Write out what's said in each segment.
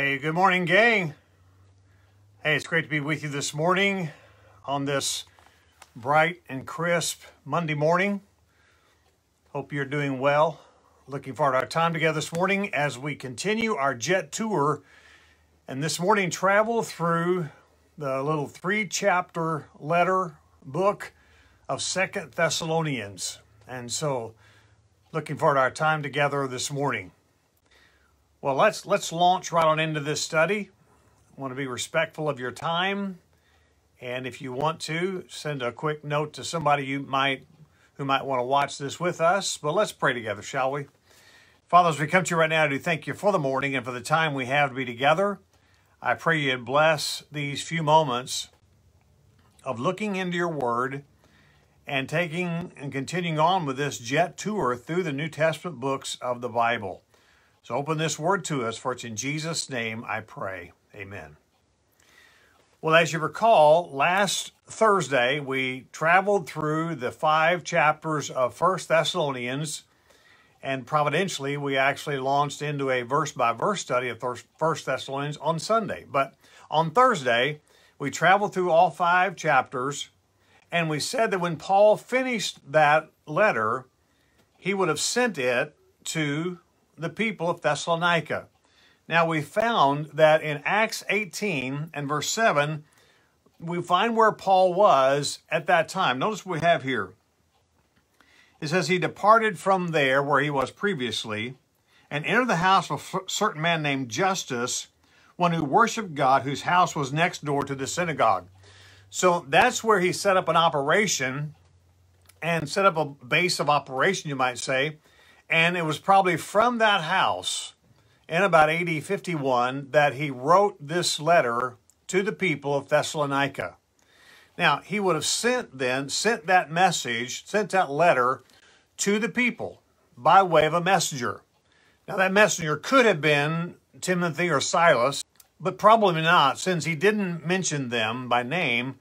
Hey, good morning, gang. Hey, it's great to be with you this morning on this bright and crisp Monday morning. Hope you're doing well. Looking forward to our time together this morning as we continue our jet tour and this morning travel through the little three chapter letter book of Second Thessalonians. And so looking forward to our time together this morning. Well, let's let's launch right on into this study. I want to be respectful of your time, and if you want to, send a quick note to somebody you might who might want to watch this with us. But let's pray together, shall we? Father, as we come to you right now to thank you for the morning and for the time we have to be together, I pray you bless these few moments of looking into your word and taking and continuing on with this jet tour through the New Testament books of the Bible. So open this word to us, for it's in Jesus' name I pray. Amen. Well, as you recall, last Thursday we traveled through the five chapters of First Thessalonians, and providentially we actually launched into a verse by verse study of First Thessalonians on Sunday. But on Thursday, we traveled through all five chapters, and we said that when Paul finished that letter, he would have sent it to the people of Thessalonica. Now we found that in Acts 18 and verse 7, we find where Paul was at that time. Notice what we have here. It says, He departed from there where he was previously and entered the house of a certain man named Justus, one who worshiped God, whose house was next door to the synagogue. So that's where he set up an operation and set up a base of operation, you might say, and it was probably from that house in about AD 51 that he wrote this letter to the people of Thessalonica. Now, he would have sent then, sent that message, sent that letter to the people by way of a messenger. Now, that messenger could have been Timothy or Silas, but probably not, since he didn't mention them by name.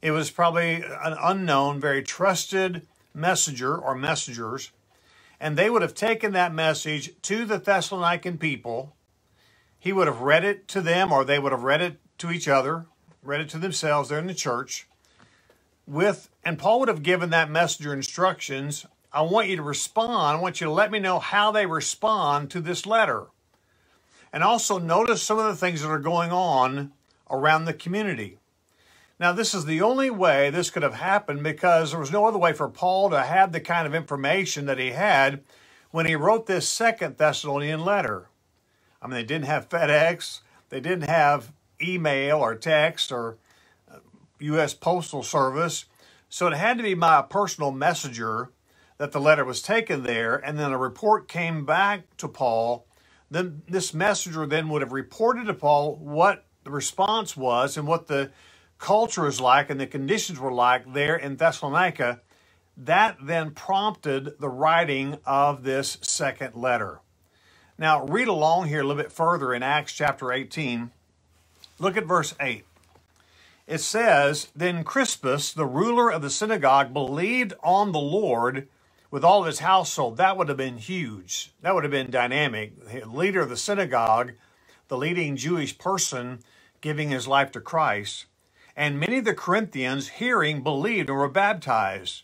It was probably an unknown, very trusted messenger or messengers and they would have taken that message to the Thessalonican people. He would have read it to them, or they would have read it to each other, read it to themselves there in the church. With and Paul would have given that messenger instructions. I want you to respond. I want you to let me know how they respond to this letter. And also notice some of the things that are going on around the community. Now, this is the only way this could have happened because there was no other way for Paul to have the kind of information that he had when he wrote this second Thessalonian letter. I mean, they didn't have FedEx, they didn't have email or text or U.S. Uh, Postal Service. So it had to be my personal messenger that the letter was taken there, and then a report came back to Paul. Then this messenger then would have reported to Paul what the response was and what the culture is like and the conditions were like there in Thessalonica, that then prompted the writing of this second letter. Now, read along here a little bit further in Acts chapter 18. Look at verse 8. It says, Then Crispus, the ruler of the synagogue, believed on the Lord with all his household. That would have been huge. That would have been dynamic. The leader of the synagogue, the leading Jewish person giving his life to Christ and many of the Corinthians, hearing, believed and were baptized.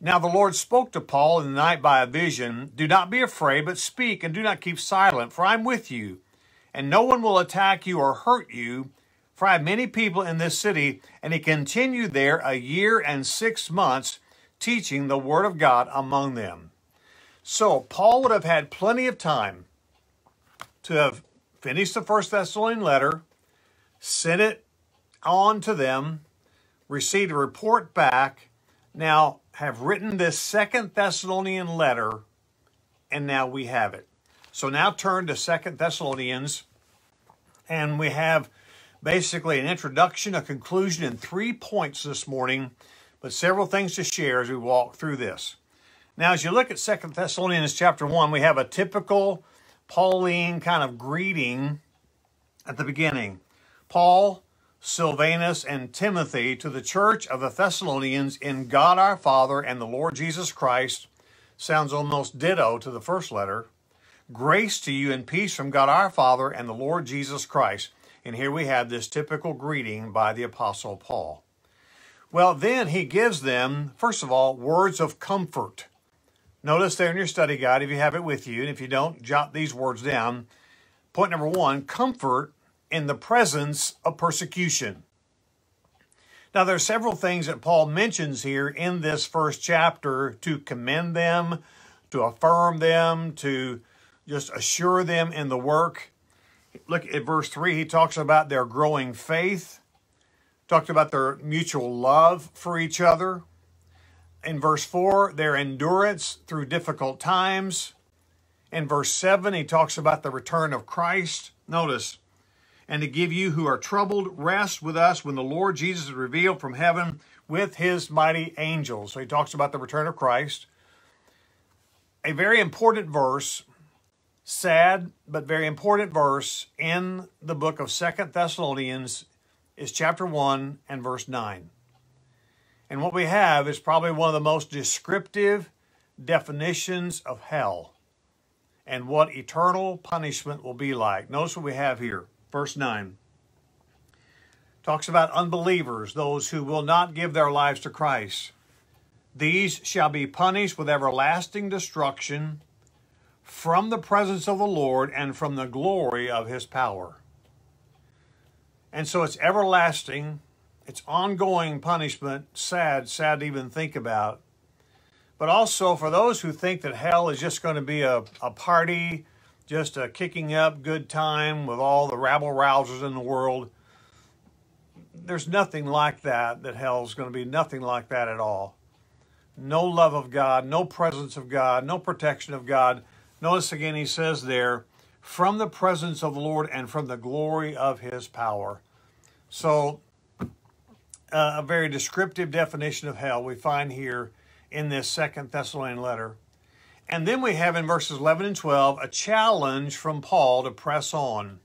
Now the Lord spoke to Paul in the night by a vision Do not be afraid, but speak, and do not keep silent, for I am with you, and no one will attack you or hurt you. For I have many people in this city. And he continued there a year and six months, teaching the word of God among them. So Paul would have had plenty of time to have finished the first Thessalonian letter, sent it on to them, received a report back, now have written this second Thessalonian letter, and now we have it. So now turn to Second Thessalonians, and we have basically an introduction, a conclusion, and three points this morning, but several things to share as we walk through this. Now, as you look at Second Thessalonians chapter 1, we have a typical Pauline kind of greeting at the beginning. Paul, Silvanus, and Timothy to the church of the Thessalonians in God our Father and the Lord Jesus Christ. Sounds almost ditto to the first letter. Grace to you and peace from God our Father and the Lord Jesus Christ. And here we have this typical greeting by the Apostle Paul. Well, then he gives them, first of all, words of comfort. Notice there in your study guide, if you have it with you, and if you don't, jot these words down. Point number one comfort in the presence of persecution. Now, there are several things that Paul mentions here in this first chapter to commend them, to affirm them, to just assure them in the work. Look at verse 3, he talks about their growing faith, talked about their mutual love for each other. In verse 4, their endurance through difficult times. In verse 7, he talks about the return of Christ. Notice, and to give you who are troubled rest with us when the Lord Jesus is revealed from heaven with his mighty angels. So he talks about the return of Christ. A very important verse, sad but very important verse in the book of Second Thessalonians is chapter 1 and verse 9. And what we have is probably one of the most descriptive definitions of hell and what eternal punishment will be like. Notice what we have here. Verse 9 talks about unbelievers, those who will not give their lives to Christ. These shall be punished with everlasting destruction from the presence of the Lord and from the glory of his power. And so it's everlasting, it's ongoing punishment, sad, sad to even think about. But also for those who think that hell is just going to be a, a party, just a kicking up good time with all the rabble rousers in the world. There's nothing like that, that hell's going to be nothing like that at all. No love of God, no presence of God, no protection of God. Notice again, he says there, from the presence of the Lord and from the glory of his power. So, uh, a very descriptive definition of hell we find here in this second Thessalonian letter. And then we have in verses 11 and 12 a challenge from Paul to press on.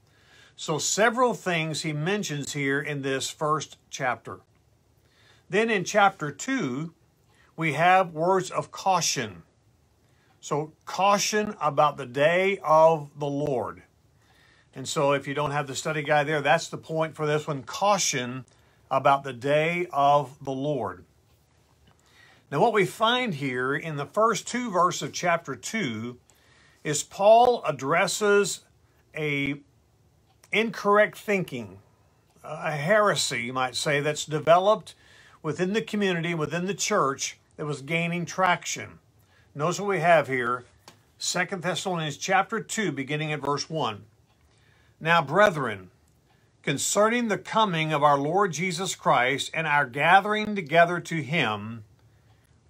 So, several things he mentions here in this first chapter. Then in chapter 2, we have words of caution. So, caution about the day of the Lord. And so, if you don't have the study guide there, that's the point for this one caution about the day of the Lord. Now, what we find here in the first two verses of chapter 2 is Paul addresses a incorrect thinking, a heresy, you might say, that's developed within the community, within the church, that was gaining traction. Notice what we have here, Second Thessalonians chapter 2, beginning at verse 1. Now, brethren, concerning the coming of our Lord Jesus Christ and our gathering together to him,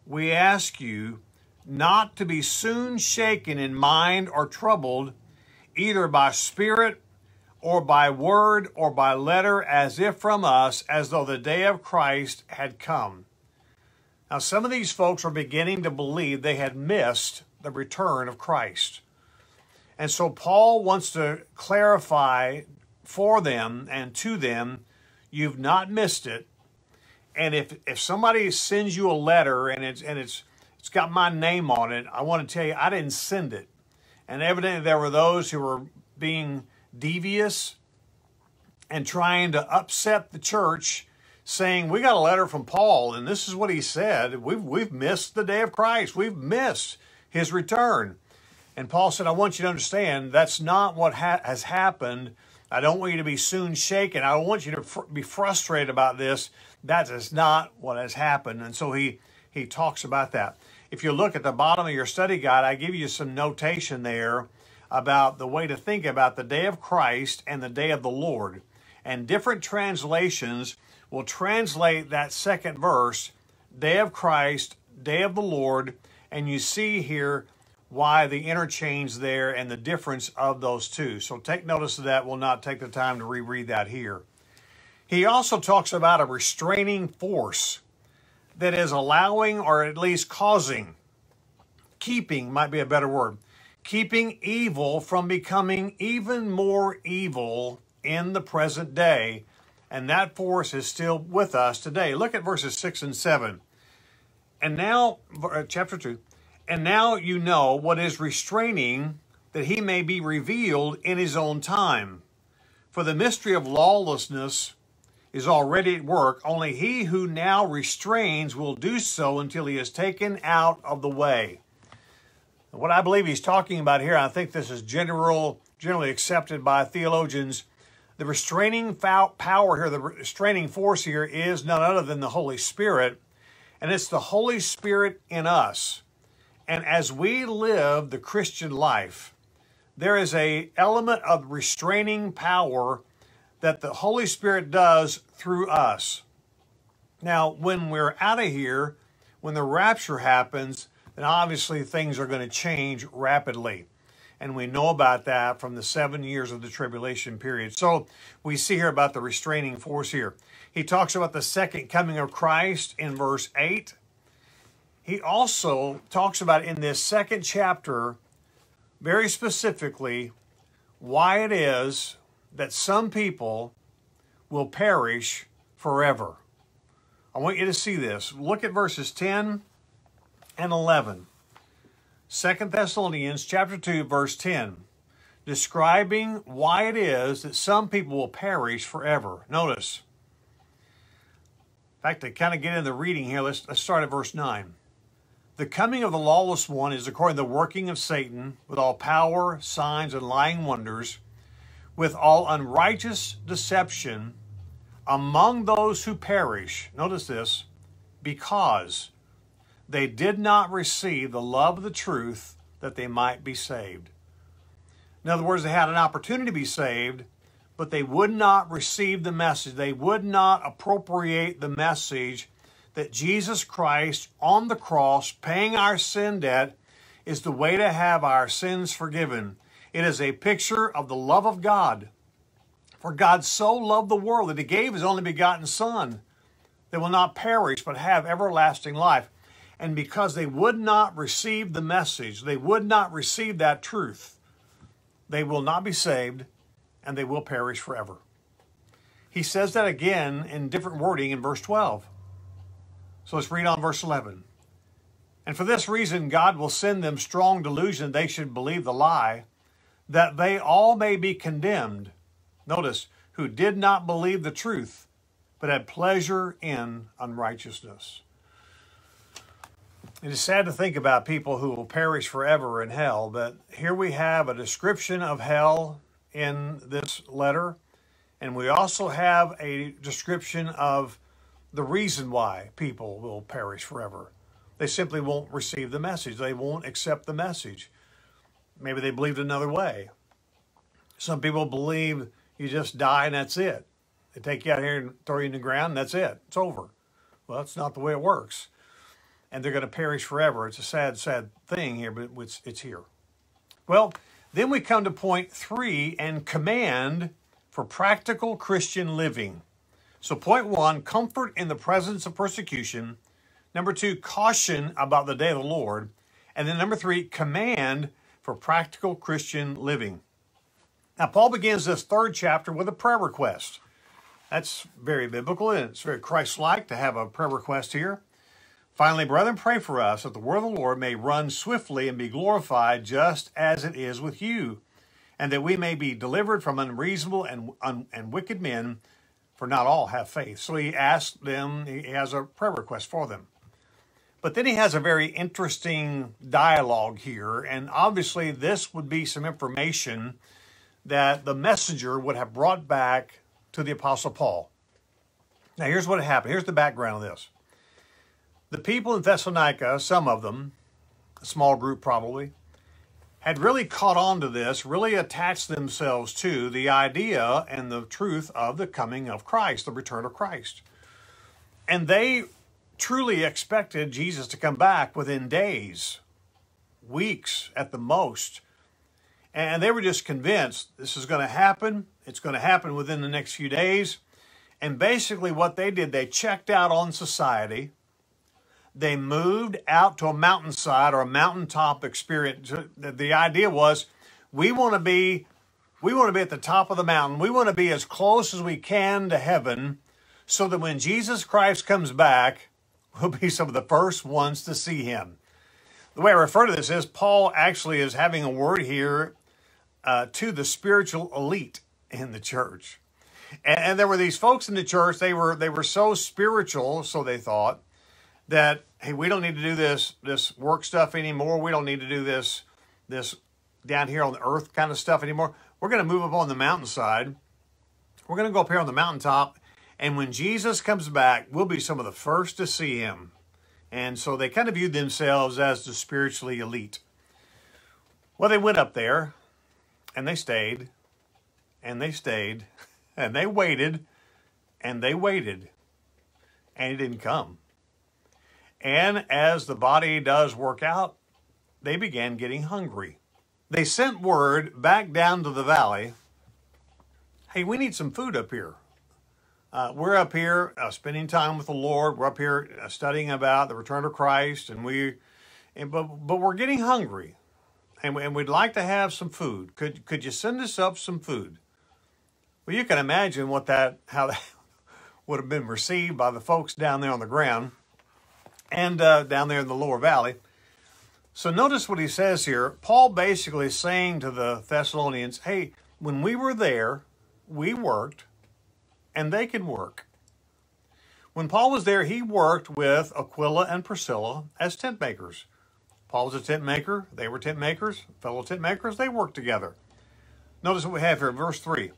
we ask you not to be soon shaken in mind or troubled, either by spirit or by word or by letter, as if from us, as though the day of Christ had come. Now, some of these folks were beginning to believe they had missed the return of Christ. And so Paul wants to clarify for them and to them, you've not missed it. And if if somebody sends you a letter and it's and it's it's got my name on it, I want to tell you I didn't send it. And evidently there were those who were being devious and trying to upset the church saying we got a letter from Paul and this is what he said. We've we've missed the day of Christ. We've missed his return. And Paul said I want you to understand that's not what ha- has happened. I don't want you to be soon shaken. I don't want you to fr- be frustrated about this that is not what has happened. And so he, he talks about that. If you look at the bottom of your study guide, I give you some notation there about the way to think about the day of Christ and the day of the Lord. And different translations will translate that second verse, day of Christ, day of the Lord, and you see here why the interchange there and the difference of those two. So take notice of that. We'll not take the time to reread that here. He also talks about a restraining force that is allowing or at least causing, keeping might be a better word, keeping evil from becoming even more evil in the present day. And that force is still with us today. Look at verses 6 and 7. And now, uh, chapter 2, and now you know what is restraining that he may be revealed in his own time. For the mystery of lawlessness is already at work, only he who now restrains will do so until he is taken out of the way. What I believe he's talking about here, I think this is general, generally accepted by theologians. The restraining power here, the restraining force here is none other than the Holy Spirit, and it's the Holy Spirit in us. And as we live the Christian life, there is a element of restraining power that the Holy Spirit does through us. Now, when we're out of here, when the rapture happens, then obviously things are going to change rapidly. And we know about that from the seven years of the tribulation period. So we see here about the restraining force here. He talks about the second coming of Christ in verse 8. He also talks about in this second chapter, very specifically, why it is that some people will perish forever. I want you to see this. Look at verses 10 and 11. 2 Thessalonians chapter 2 verse 10 describing why it is that some people will perish forever. Notice. In fact, to kind of get in the reading here, let's, let's start at verse 9. The coming of the lawless one is according to the working of Satan with all power, signs, and lying wonders, with all unrighteous deception among those who perish. Notice this, because they did not receive the love of the truth that they might be saved. In other words, they had an opportunity to be saved, but they would not receive the message. They would not appropriate the message that Jesus Christ on the cross, paying our sin debt, is the way to have our sins forgiven. It is a picture of the love of God. For God so loved the world that he gave his only begotten Son that will not perish but have everlasting life. And because they would not receive the message, they would not receive that truth, they will not be saved and they will perish forever. He says that again in different wording in verse 12. So let's read on verse 11. And for this reason, God will send them strong delusion they should believe the lie, that they all may be condemned. Notice, who did not believe the truth, but had pleasure in unrighteousness. It is sad to think about people who will perish forever in hell, but here we have a description of hell in this letter, and we also have a description of the reason why people will perish forever. They simply won't receive the message, they won't accept the message. Maybe they believed another way. Some people believe you just die and that's it. They take you out here and throw you in the ground and that's it. It's over. Well, that's not the way it works and they're going to perish forever. It's a sad, sad thing here, but it's, it's here. Well, then we come to point three and command for practical Christian living. So, point one, comfort in the presence of persecution. Number two, caution about the day of the Lord. And then number three, command for practical Christian living. Now, Paul begins this third chapter with a prayer request. That's very biblical and it's very Christ like to have a prayer request here. Finally, brethren, pray for us that the word of the Lord may run swiftly and be glorified just as it is with you, and that we may be delivered from unreasonable and, un, and wicked men, for not all have faith. So he asks them, he has a prayer request for them. But then he has a very interesting dialogue here, and obviously this would be some information that the messenger would have brought back to the Apostle Paul. Now, here's what happened. Here's the background of this. The people in Thessalonica, some of them, a small group probably, had really caught on to this, really attached themselves to the idea and the truth of the coming of Christ, the return of Christ. And they truly expected Jesus to come back within days, weeks at the most. And they were just convinced this is going to happen. It's going to happen within the next few days. And basically, what they did, they checked out on society they moved out to a mountainside or a mountaintop experience. The idea was we want to be we want to be at the top of the mountain. We want to be as close as we can to heaven so that when Jesus Christ comes back, we'll be some of the first ones to see him. The way I refer to this is Paul actually is having a word here uh, to the spiritual elite in the church. And, and there were these folks in the church, they were they were so spiritual, so they thought, that hey, we don't need to do this this work stuff anymore. We don't need to do this this down here on the earth kind of stuff anymore. We're going to move up on the mountainside. We're going to go up here on the mountaintop, and when Jesus comes back, we'll be some of the first to see him. And so they kind of viewed themselves as the spiritually elite. Well, they went up there, and they stayed, and they stayed, and they waited, and they waited, and he didn't come. And as the body does work out, they began getting hungry. They sent word back down to the valley hey, we need some food up here. Uh, we're up here uh, spending time with the Lord. We're up here uh, studying about the return of Christ, and we, and, but but we're getting hungry, and, and we'd like to have some food. Could could you send us up some food? Well, you can imagine what that how that would have been received by the folks down there on the ground and uh, down there in the lower valley. So notice what he says here. Paul basically saying to the Thessalonians, hey, when we were there, we worked and they can work. When Paul was there, he worked with Aquila and Priscilla as tent makers. Paul was a tent maker, they were tent makers, fellow tent makers, they worked together. Notice what we have here, verse 3.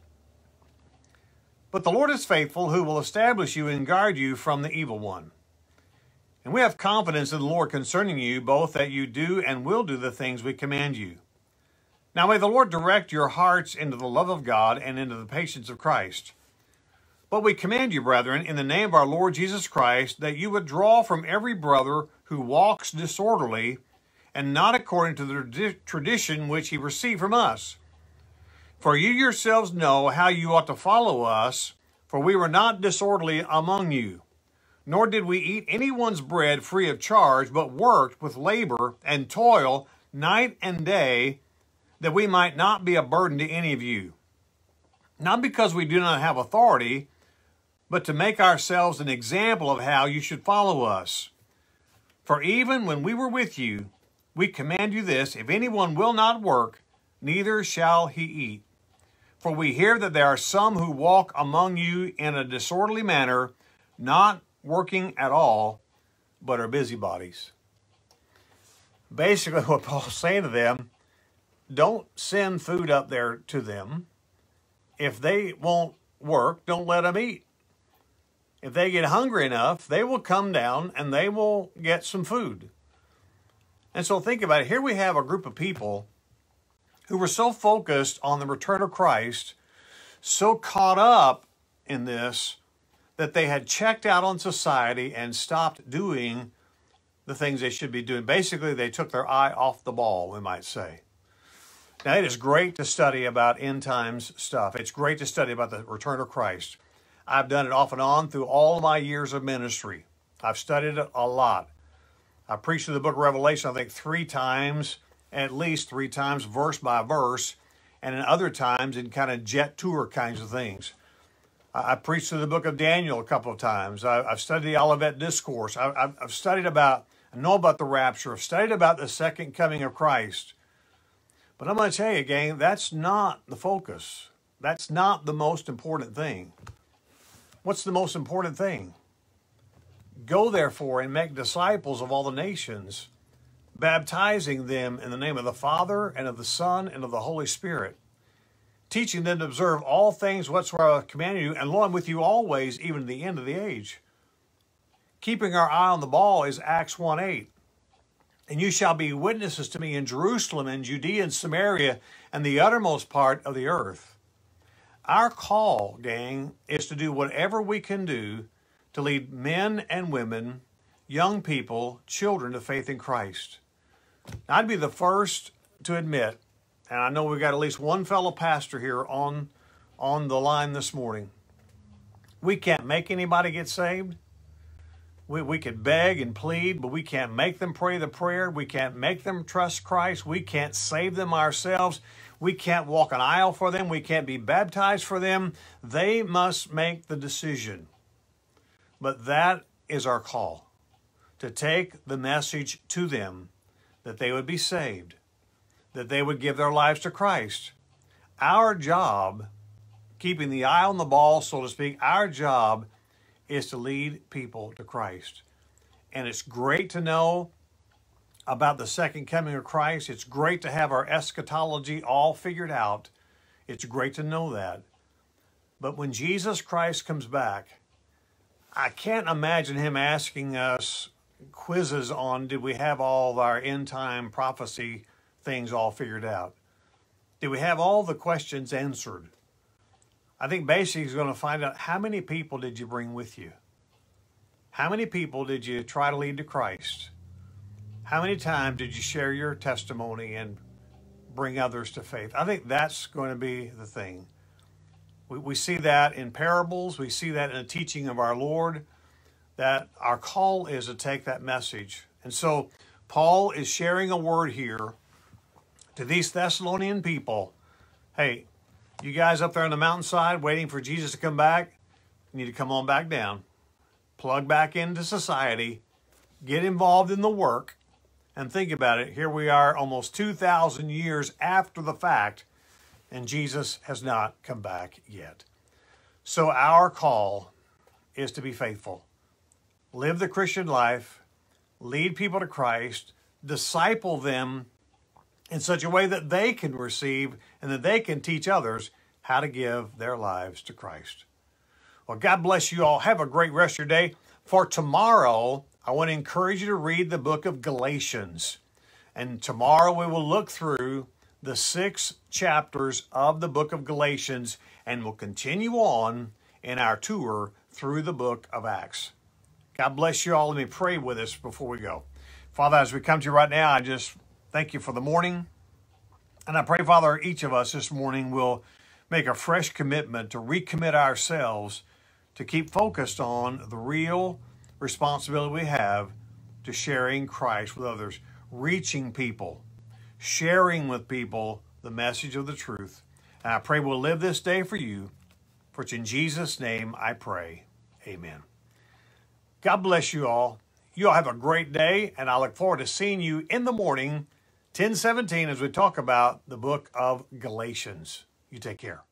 But the Lord is faithful, who will establish you and guard you from the evil one. And we have confidence in the Lord concerning you, both that you do and will do the things we command you. Now may the Lord direct your hearts into the love of God and into the patience of Christ. But we command you, brethren, in the name of our Lord Jesus Christ, that you withdraw from every brother who walks disorderly and not according to the tradition which he received from us. For you yourselves know how you ought to follow us, for we were not disorderly among you nor did we eat anyone's bread free of charge, but worked with labor and toil night and day, that we might not be a burden to any of you. Not because we do not have authority, but to make ourselves an example of how you should follow us. For even when we were with you, we command you this if anyone will not work, neither shall he eat. For we hear that there are some who walk among you in a disorderly manner, not working at all, but are busybodies. Basically, what Paul's saying to them, don't send food up there to them. If they won't work, don't let them eat. If they get hungry enough, they will come down and they will get some food. And so think about it. Here we have a group of people who were so focused on the return of Christ, so caught up in this, that they had checked out on society and stopped doing the things they should be doing. Basically, they took their eye off the ball, we might say. Now, it is great to study about end times stuff. It's great to study about the return of Christ. I've done it off and on through all my years of ministry. I've studied it a lot. I preached the book of Revelation, I think, three times, at least three times, verse by verse, and in other times in kind of jet tour kinds of things. I preached through the book of Daniel a couple of times. I, have studied the Olivet Discourse. I, have studied about, I know about the rapture. I've studied about the second coming of Christ. But I'm going to tell you again, that's not the focus. That's not the most important thing. What's the most important thing? Go therefore and make disciples of all the nations, baptizing them in the name of the Father and of the Son and of the Holy Spirit teaching them to observe all things whatsoever I command you, and lo, I'm with you always, even to the end of the age. Keeping our eye on the ball is Acts 1 8. And you shall be witnesses to me in Jerusalem and Judea and Samaria and the uttermost part of the earth. Our call, gang, is to do whatever we can do to lead men and women, young people, children to faith in Christ. Now, I'd be the first to admit and I know we've got at least one fellow pastor here on, on the line this morning. We can't make anybody get saved. We, we could beg and plead, but we can't make them pray the prayer. We can't make them trust Christ. We can't save them ourselves. We can't walk an aisle for them. We can't be baptized for them. They must make the decision. But that is our call to take the message to them that they would be saved that they would give their lives to Christ. our job, keeping the eye on the ball, so to speak, our job is to lead people to Christ. And it's great to know about the second coming of Christ. It's great to have our eschatology all figured out. It's great to know that. But when Jesus Christ comes back, I can't imagine him asking us quizzes on did we have all our end time prophecy things all figured out? Did we have all the questions answered? I think basically he's going to find out how many people did you bring with you? How many people did you try to lead to Christ? How many times did you share your testimony and bring others to faith? I think that's going to be the thing. We, we see that in parables, we see that in the teaching of our Lord, that our call is to take that message. And so Paul is sharing a word here to these Thessalonian people. Hey, you guys up there on the mountainside waiting for Jesus to come back, you need to come on back down, plug back into society, get involved in the work, and think about it. Here we are almost 2,000 years after the fact, and Jesus has not come back yet. So our call is to be faithful, live the Christian life, lead people to Christ, disciple them in such a way that they can receive and that they can teach others how to give their lives to Christ. Well, God bless you all. Have a great rest of your day. For tomorrow, I want to encourage you to read the book of Galatians. And tomorrow we will look through the six chapters of the book of Galatians and we'll continue on in our tour through the book of Acts. God bless you all. Let me pray with us before we go. Father, as we come to you right now, I just thank you for the morning. And I pray, Father, each of us this morning will make a fresh commitment to recommit ourselves to keep focused on the real responsibility we have to sharing Christ with others, reaching people, sharing with people the message of the truth. And I pray we'll live this day for you. For it's in Jesus' name I pray. Amen. God bless you all. You all have a great day, and I look forward to seeing you in the morning, 1017, as we talk about the book of Galatians. You take care.